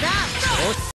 だ